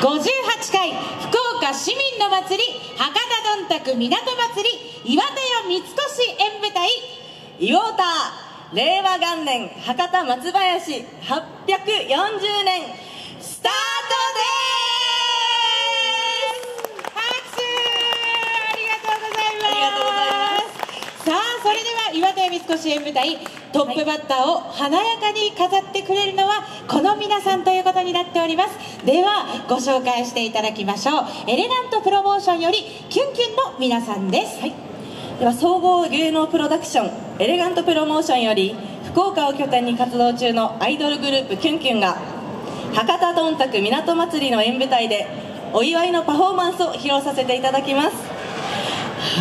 58回福岡市民の祭り博多どんたく港祭り岩手屋三越演舞台イオーター令和元年博多松林840年スタートです拍手ありがとうございますありがとうございますさあそれでは岩手屋三越演舞台トップバッターを華やかに飾ってくれるのはこの皆さんということになっております。ではご紹介していただきましょう。エレガントプロモーションよりキュンキュンの皆さんです、はい、では総合芸能プロダクションエレガントプロモーションより福岡を拠点に活動中のアイドルグループキュンキュンが博多どんたく港祭りの演舞台でお祝いのパフォーマンスを披露させていただきます。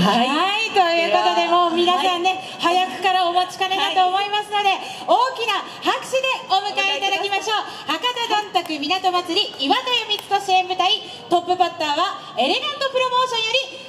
はい、はい、ということでもう皆さんね、はい、早くからお待ちかねだと思いますので、はい、大きな拍手でお迎えいただきましょう。博多どんたく港祭り岩戸湯三越演舞台トップバッターはエレガントプロモーションより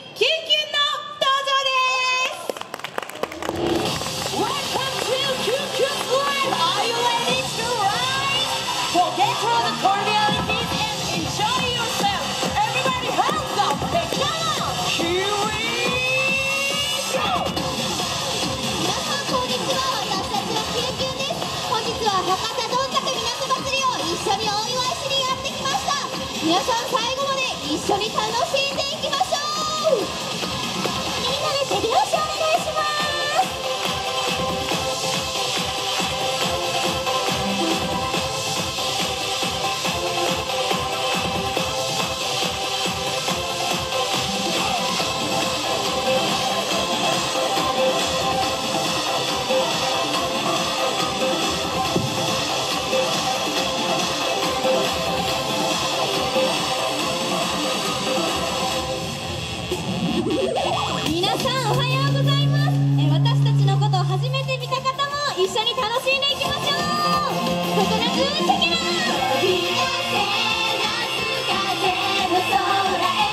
は博多どんたく港祭りを一緒にお祝いしにやってきました。皆さん最後まで一緒に楽しんでいき一緒に楽しんでいきましょう。ココナッツチェケラー吹き出せ夏風の空へ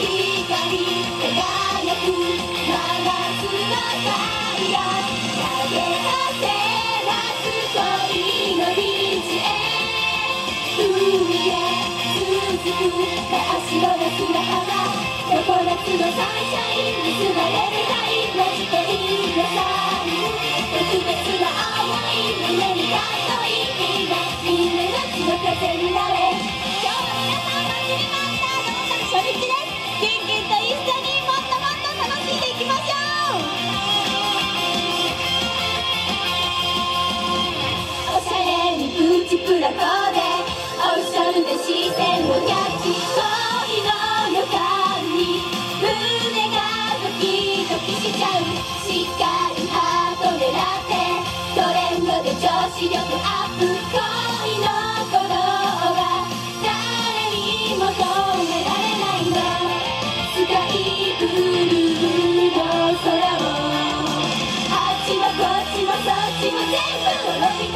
光輝く真夏の太陽投げ出せ夏恋のビーチへ海へ続く真っ白な砂浜常夏のサンシャイン結ばれるないな青い胸にかっこいいのさん待ちに待ったどんたく初日でおしゃれにプチプラコーデオフィシャルで視で女子力アップ恋の鼓動は誰にも止められないのスカイブルーの空をあっちもこっちもそっちも全部トロピカ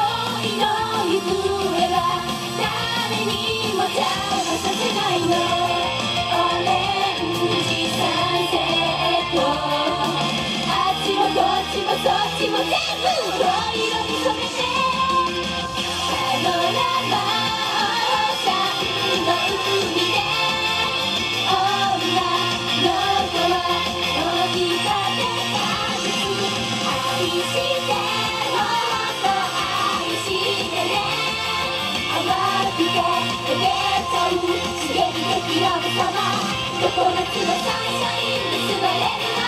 常夏のサンシャイン結ばれる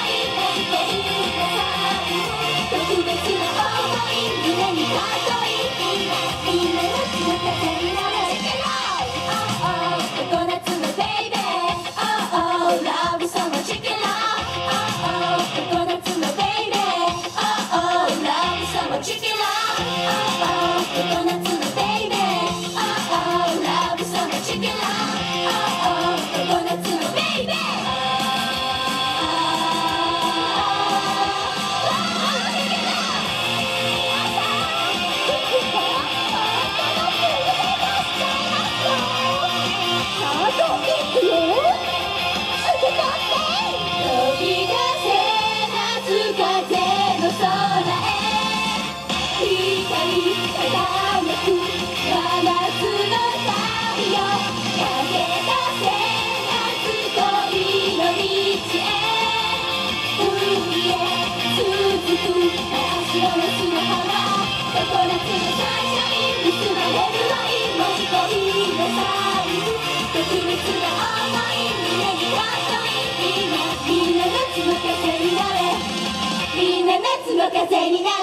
みんな熱の風になれ。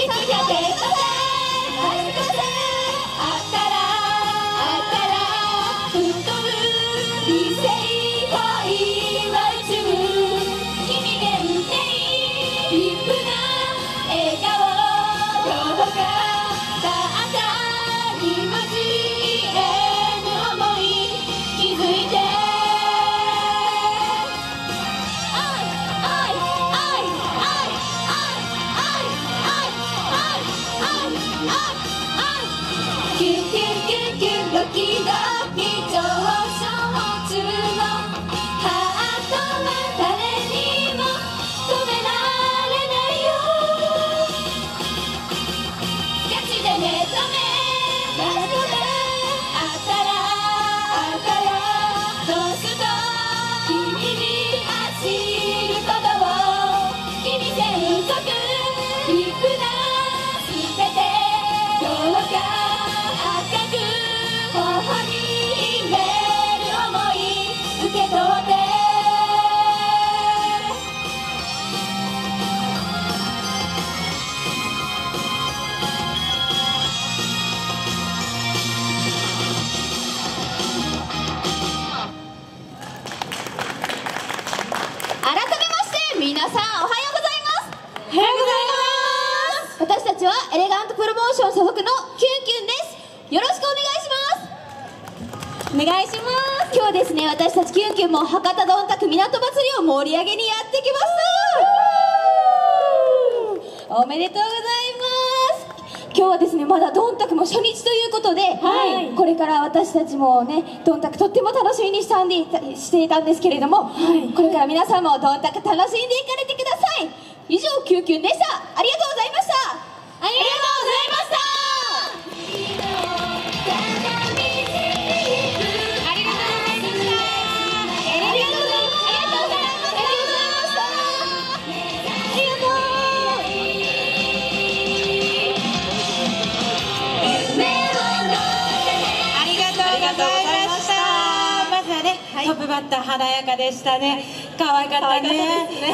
Kita. ちはエレガントプロモーション所属のキュンキュンですよろしくお願いしますお願いします今日はですね私たちキュンキュンも博多どんたく港祭りを盛り上げにやってきましたおめでとうございます今日はですねまだどんたくも初日ということで、はい、これから私たちもねどんたくとっても楽しみにしたんでしていたんですけれども、はい、これから皆さんもどんたく楽しんでいかれてください。以上キュンキュンでした。ありがとうございました。トップバッター華やかでしたね。可愛かったね。